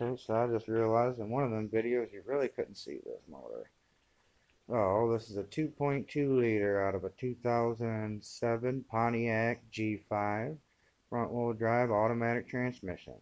So I just realized in one of them videos you really couldn't see this motor. Oh, this is a 2.2 liter out of a 2007 Pontiac G5 front wheel drive automatic transmission.